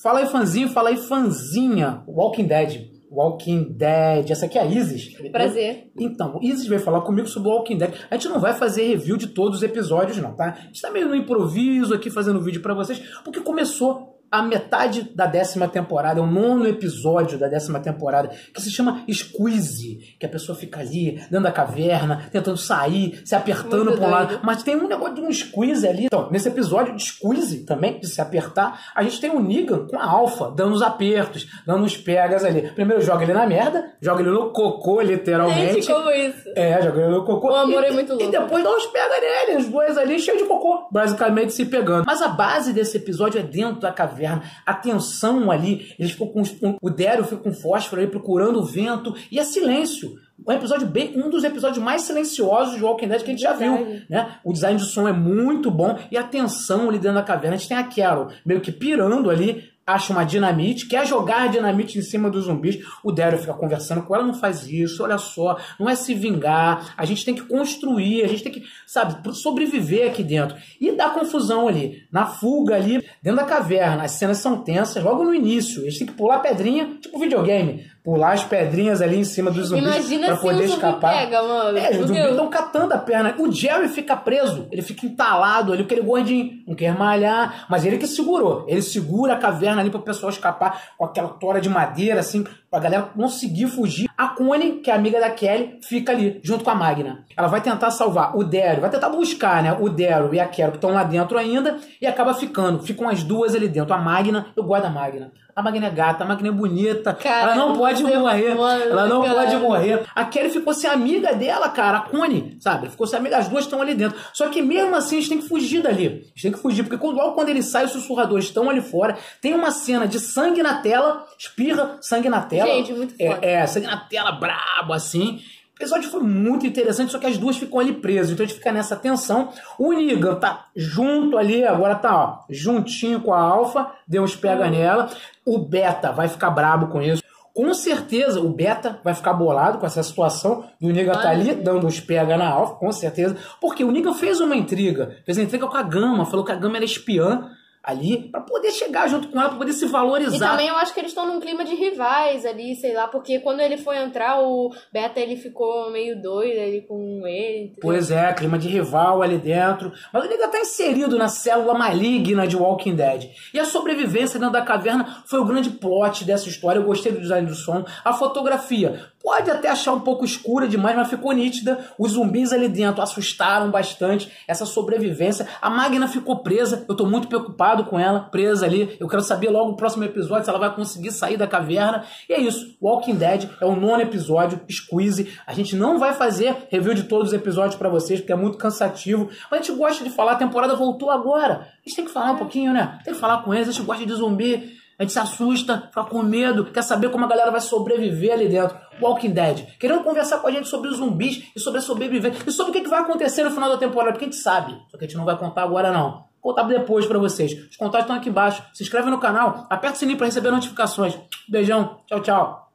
Fala aí, fãzinho, fala aí, fãzinha. Walking Dead. Walking Dead. Essa aqui é a Isis. Prazer. Então, Isis veio falar comigo sobre o Walking Dead. A gente não vai fazer review de todos os episódios, não, tá? A gente tá meio no improviso aqui fazendo vídeo para vocês, porque começou a metade da décima temporada, o nono episódio da décima temporada, que se chama Squeeze, que a pessoa fica ali, dentro da caverna, tentando sair, se apertando Muito para um lado. Mas tem um negócio de um squeeze ali. Então, nesse episódio de squeeze também, de se apertar, a gente tem o Negan com a Alpha, dando os apertos, dando os pegas ali. Primeiro joga ele na merda, joga ele no cocô, literalmente. Gente, como isso? É, joga ele no cocô. O amor e, é muito E louco. depois dá uns pega nele, os dois ali cheios de cocô, basicamente se pegando. Mas a base desse episódio é dentro da caverna. A tensão ali, eles ficam com. o Daryl fica com fósforo procurando o vento e é silêncio. Um episódio bem, um dos episódios mais silenciosos de Walking Dead que a gente já viu, né? O design de som é muito bom e a tensão ali dentro da caverna. A gente tem a Carol meio que pirando ali, acha uma dinamite, quer jogar dinamite em cima dos zumbis. O Daryl fica conversando com ela, não faz isso, olha só, não é se vingar. A gente tem que construir, a gente tem que, sabe, sobreviver aqui dentro. E dá confusão ali, na fuga ali, dentro da caverna. As cenas são tensas logo no início. Eles têm que pular pedrinha, tipo videogame. Pular as pedrinhas ali em cima dos zumbis Imagina pra se poder escapar. pega, mano. É, Deus. estão catando a perna. O Jerry fica preso, ele fica entalado ali, aquele gordinho, não quer malhar, mas ele que segurou. Ele segura a caverna ali para o pessoal escapar com aquela tora de madeira, assim, pra galera conseguir fugir. A Connie, que é amiga da Kelly, fica ali, junto com a Magna. Ela vai tentar salvar o Daryl, vai tentar buscar, né, o Daryl e a Carol, que estão lá dentro ainda, e acaba ficando. Ficam as duas ali dentro. A Magna, eu gosto da Magna. A Magna é gata, a Magna é bonita. Cara, ela não pode morrer. mano, ela não caralho. pode morrer. A Kelly ficou ser amiga dela, cara, a Connie, sabe? Ficou ser amiga, as duas estão ali dentro. Só que mesmo assim a gente tem que fugir dali. A gente tem que fugir, porque quando, logo quando ele sai, os sussurradores estão ali fora. Tem uma cena de sangue na tela, espirra sangue na tela. Gente, muito foda. É, é, sangue na tela, brabo, assim. O episódio foi muito interessante, só que as duas ficam ali presas. Então a gente fica nessa tensão. O Negan tá junto ali, agora tá, ó, juntinho com a Alpha, deu uns pega nela. O Beta vai ficar brabo com isso. Com certeza o Beta vai ficar bolado com essa situação do Negan tá ali dando os pega na Alpha, com certeza. Porque o Negan fez uma intriga. Fez uma intriga com a Gama, falou que a Gama era espiã ali, pra poder chegar junto com ela, pra poder se valorizar. E também eu acho que eles estão num clima de rivais ali, sei lá, porque quando ele foi entrar, o Beta ele ficou meio doido ali com ele. entendeu? Pois é, clima de rival ali dentro. Mas o Negan tá inserido na célula maligna de Walking Dead. E a sobrevivência dentro da caverna foi o grande plot dessa história. Eu gostei do design do som. A fotografia pode até achar um pouco escura demais, mas ficou nítida. Os zumbis ali dentro assustaram bastante. Essa sobrevivência. A Magna ficou presa. Eu tô muito preocupado com ela, presa ali. Eu quero saber logo no próximo episódio se ela vai conseguir sair da caverna. E é isso. Walking Dead é o nono episódio, Squeeze. A gente não vai fazer review de todos os episódios pra vocês, porque é muito cansativo. Mas a gente gosta de falar, a temporada voltou agora. A gente tem que falar um pouquinho, né? Tem que falar com eles, a gente gosta de zumbi. A gente se assusta, fica com medo, quer saber como a galera vai sobreviver ali dentro. Walking Dead. Querendo conversar com a gente sobre os zumbis e sobre a sobrevivência. E sobre o que vai acontecer no final da temporada, porque a gente sabe. Só que a gente não vai contar agora, não. Vou contar depois pra vocês. Os contatos estão aqui embaixo. Se inscreve no canal, aperta o sininho pra receber notificações. Beijão. Tchau, tchau.